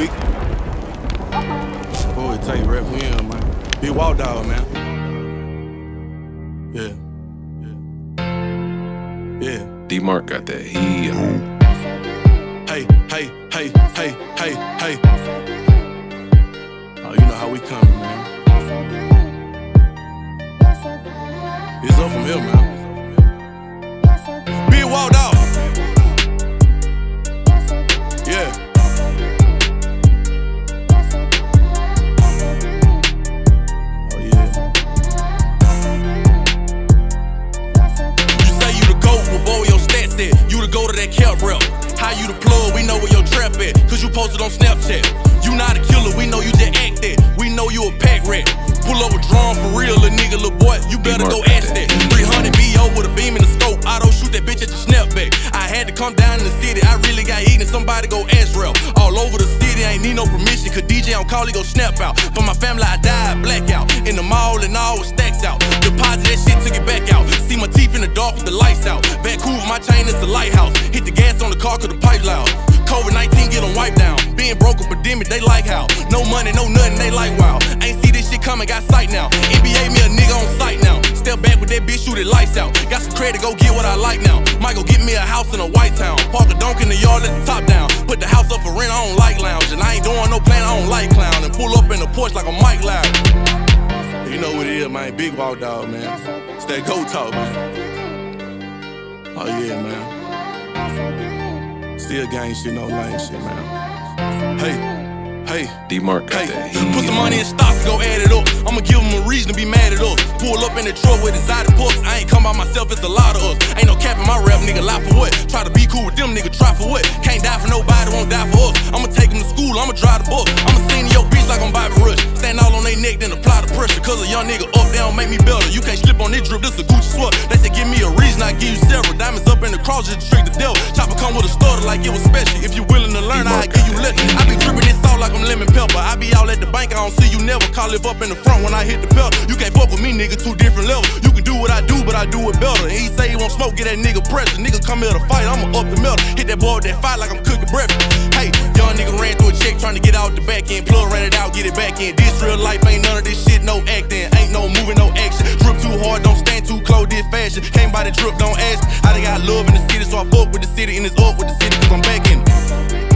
week. Boy, tell you rap we in, man. Big WalkDog, man. Yeah. Yeah. D Mark got that heat. Hey, hey, hey, hey, hey, hey. Oh, you know how we coming, man. It's up from here, man. Posted on Snapchat. You not a killer, we know you just act that. We know you a pack rat. Pull over a drum for real, little nigga, little boy. You better go ask that. 300 BO with a beam in the scope. Auto shoot that bitch at your snapback. I had to come down in the city. I really got eaten. Somebody go ask rail. All over the city, I ain't need no permission. Cause DJ on call, he go snap out. For my family, I died blackout. In the mall and all with stacks out. Deposit that shit, took it back out. See my teeth in the dark with the lights out. Vancouver, my chain is the lighthouse. Hit the gas on the car cause the pipe loud. COVID 19 get them wiped down. Being broke up a pandemic, they like how. No money, no nothing, they like wow. Ain't see this shit coming, got sight now. NBA me a nigga on sight now. Step back with that bitch, shoot it lights out. Got some credit, go get what I like now. Go get me a house in a white town. Park a donk in the yard, let the top down. Put the house up for rent, I don't like lounge. And I ain't doing no plan, I don't like clown. And pull up in the porch like a mic loud. You know what it is, man. Big WalkDog, man. That go talk, man. Oh yeah, man. Still gang shit, no lame shit, man. Hey, hey. D Mark got Hey, that put some money in stocks and go add it up. I'ma give them a reason to be mad at us. Pull up in the truck with exotic books. I ain't come by myself, it's a lot of us. Ain't no cap in my rap, nigga, lie for what? Try to be cool with them, nigga, try for what? Can't die for nobody, won't die for us. I'ma take them to school, I'ma drive the bus. I'ma sing to your bitch like I'm Bobby Rush. Stand all on they neck, then apply the pressure. Cause a young nigga up, they don't make me better. You can't slip on this drip, this a Gucci sweat. They say give me a reason, I give you cross, just trick the devil. Chopper come with a starter like it was special. If you willing to learn, I give you less. I be dripping this salt like I'm lemon pepper. I be out at the bank, I don't see you never. Call it up in the front when I hit the pedal. You can't fuck with me, nigga, two different levels. You can do what I do, but I do it better. And he say he won't smoke, get that nigga pressure. Nigga come here to fight, I'ma up the metal. Hit that boy with that fight like I'm cooking breakfast. Hey, young nigga ran through a check trying to get out the back end. Plug ran it out, get it back in. This real life ain't none of this shit, no acting. Ain't no moving, no action. Drip too hard, don't close, this fashion. Came by the drip, don't ask. I done got love in the city, so I fuck with the city and it's up with the city, cause I'm back in. it.